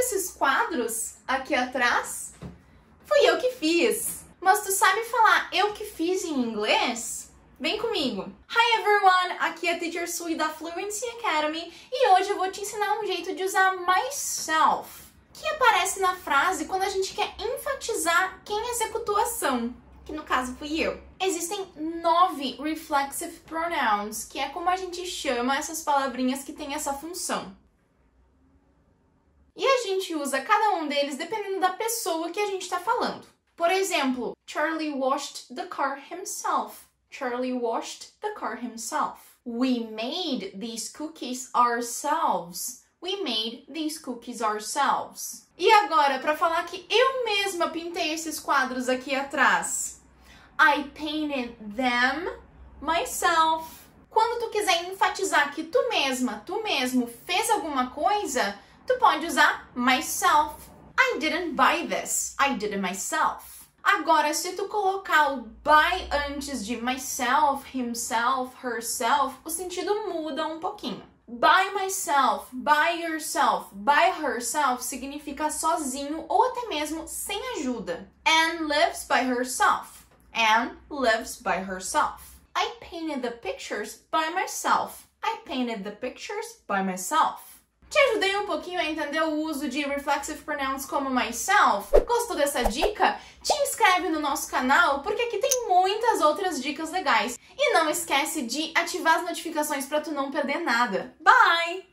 esses quadros aqui atrás? Fui eu que fiz. Mas tu sabe falar eu que fiz em inglês? Vem comigo! Hi everyone! Aqui é a Teacher Sui da Fluency Academy e hoje eu vou te ensinar um jeito de usar myself, que aparece na frase quando a gente quer enfatizar quem executou a ação, que no caso fui eu. Existem nove reflexive pronouns, que é como a gente chama essas palavrinhas que têm essa função. Gente usa cada um deles dependendo da pessoa que a gente está falando. Por exemplo, Charlie washed the car himself. Charlie washed the car himself. We made these cookies ourselves. We made these cookies ourselves. E agora, para falar que eu mesma pintei esses quadros aqui atrás. I painted them myself. Quando tu quiser enfatizar que tu mesma, tu mesmo fez alguma coisa, tu pode usar myself. I didn't buy this. I did it myself. Agora, se tu colocar o by antes de myself, himself, herself, o sentido muda um pouquinho. By myself, by yourself, by herself significa sozinho ou até mesmo sem ajuda. Anne lives by herself. Anne lives by herself. I painted the pictures by myself. I painted the pictures by myself. Te ajudei um pouquinho a entender o uso de reflexive pronouns como myself? Gostou dessa dica? Te inscreve no nosso canal porque aqui tem muitas outras dicas legais. E não esquece de ativar as notificações para tu não perder nada. Bye!